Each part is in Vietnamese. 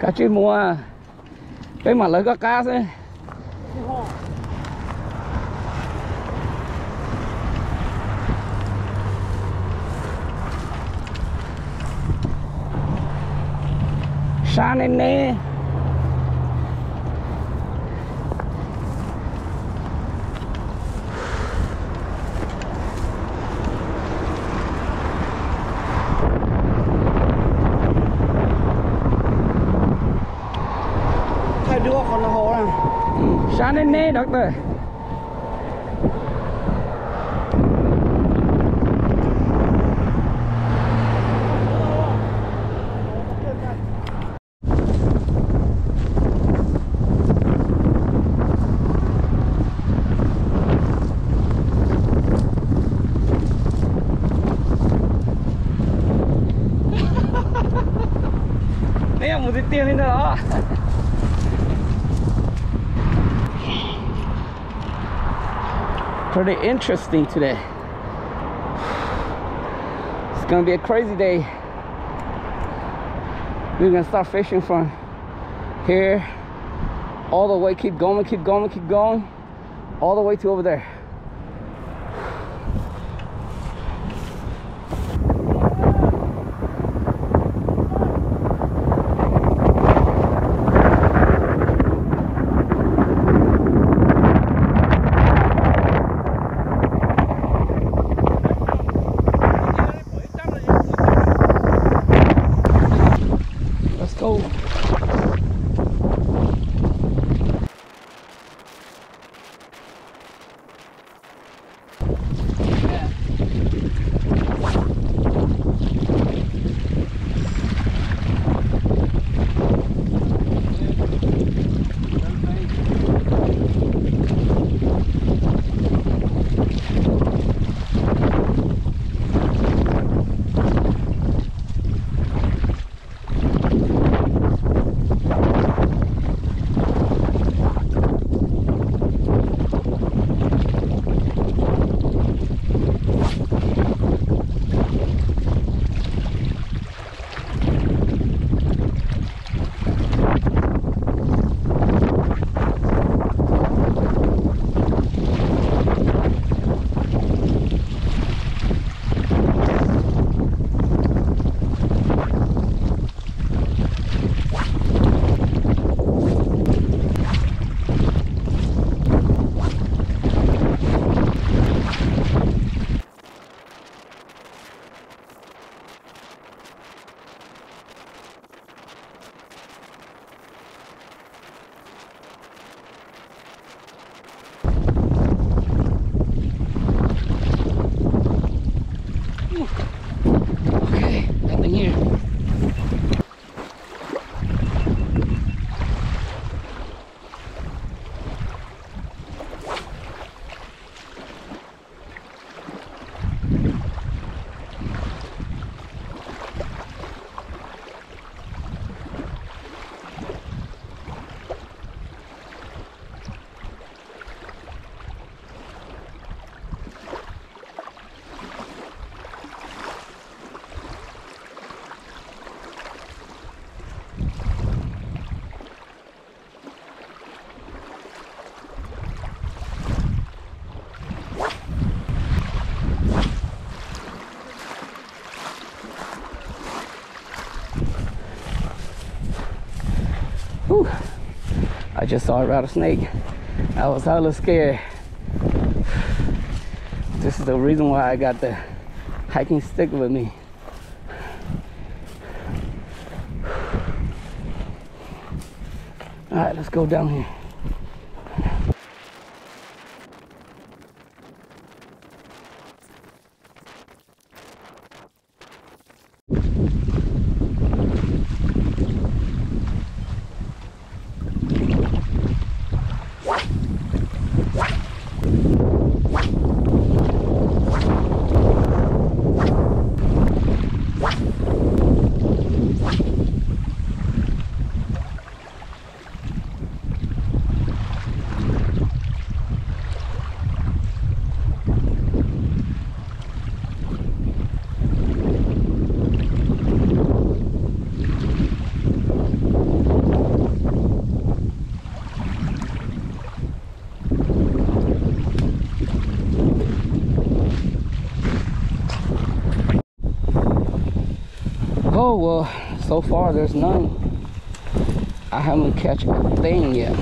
cá chim mua cái mà lấy có cá thế. Xa nên nè Thay đua con nó hố nè xa nên nè doctor Nè một tí tiêu lên đó pretty interesting today. It's gonna be a crazy day. We're gonna start fishing from here all the way, keep going, keep going, keep going, all the way to over there. Okay, nothing here. Whew. I just saw a rattlesnake. I was hella scared. This is the reason why I got the hiking stick with me. All right, let's go down here. Well, so far there's none. I haven't catch a thing yet.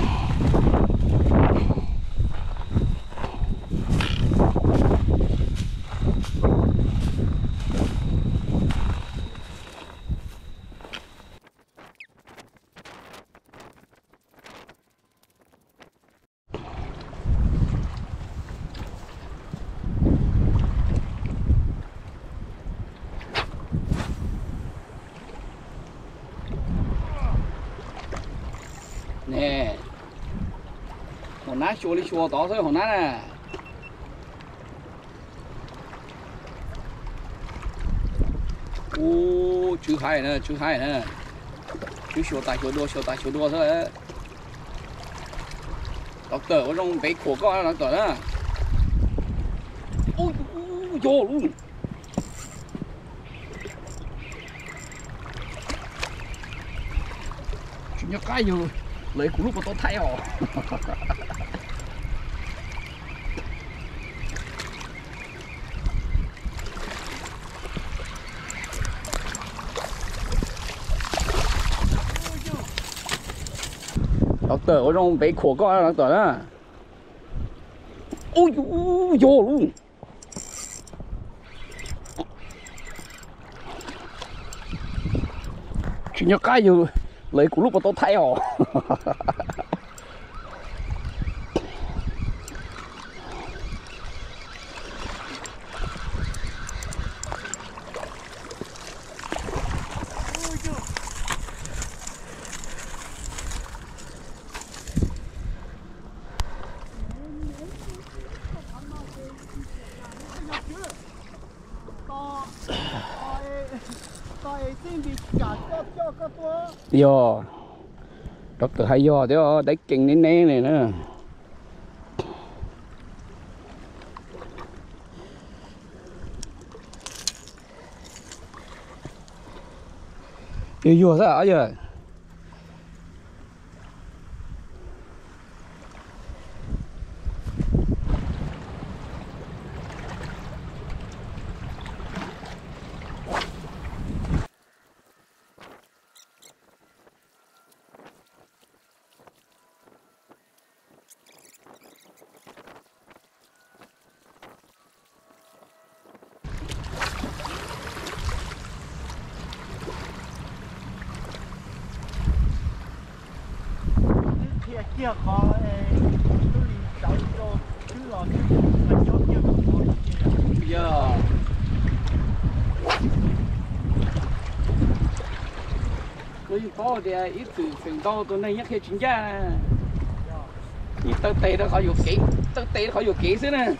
Nè hồ ná chua đi chua to thôi hồ nãy nè. Ô chú hai nè chú hai nè. Chú chua ta chua đua, chua ta chua đua thôi. Đọc tờ có trong bé khổ con tờ đó. Ôi ôi vô luôn. Chuyện nhớ cái rồi lấy cú lúc mà tôi thay họ. Nó doctor có trong bể khổ con doctor đó ôi ôi, vô luôn. Chuyện nhớ cái rồi lấy cú lúc mà tôi thay họ Yo Doctor hay do đó đấy kinh nén nén này nữa. Yo yo sao vậy? Kia khó tôi đi cháu cứ lo cứ là cho kia cũng có kia Giờ. Tôi có thì ít từ phần to tôi này nhắc hết chính ra Ít tơ tê đó khỏi dùng kỹ Tơ tê đó khỏi dùng kỹ xíu nè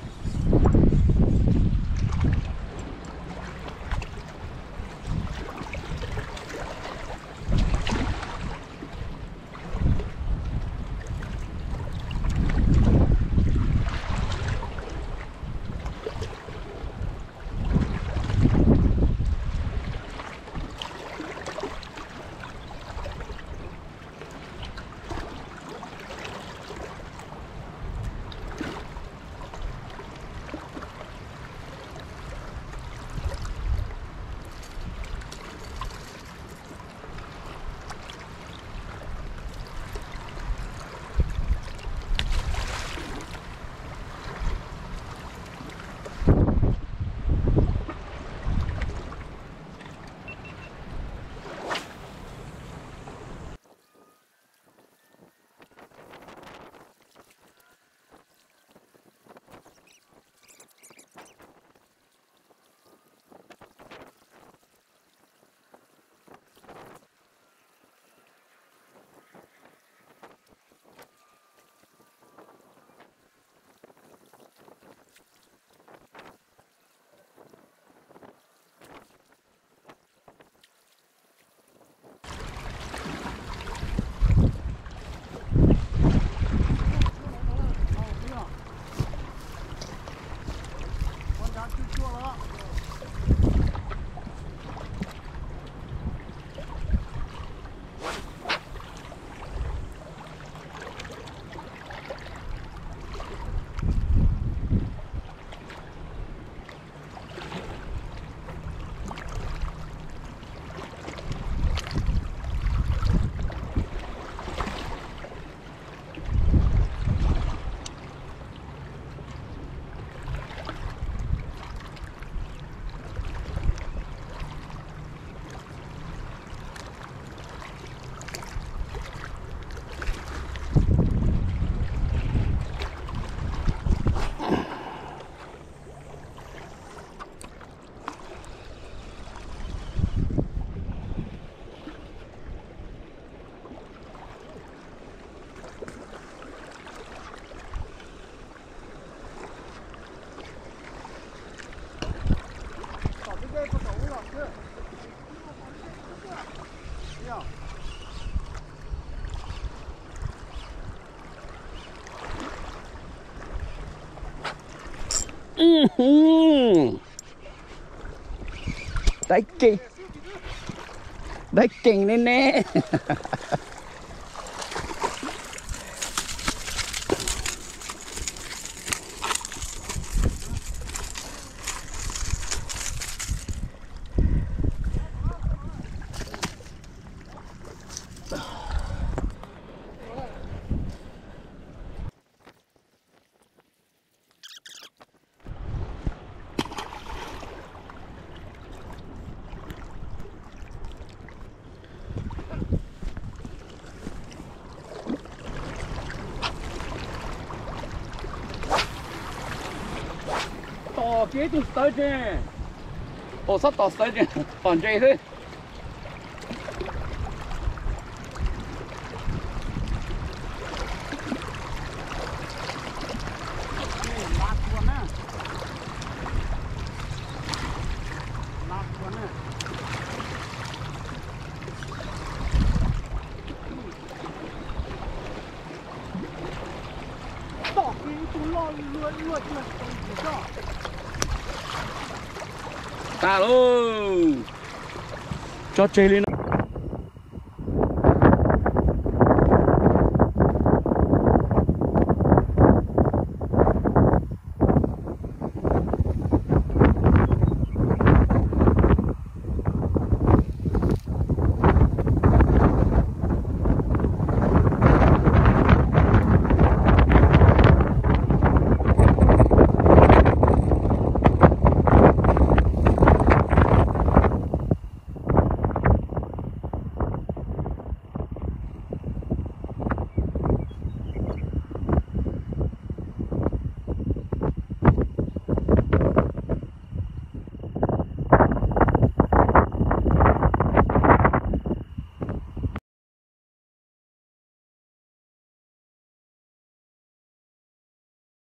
大っきい大っきいねね chế tu tới chứ ô sắp tỏ tới chứ còn chơi thế Hãy subscribe cho kênh Ghiền Mì Gõ Để không bỏ lỡ những video luôn cho chơi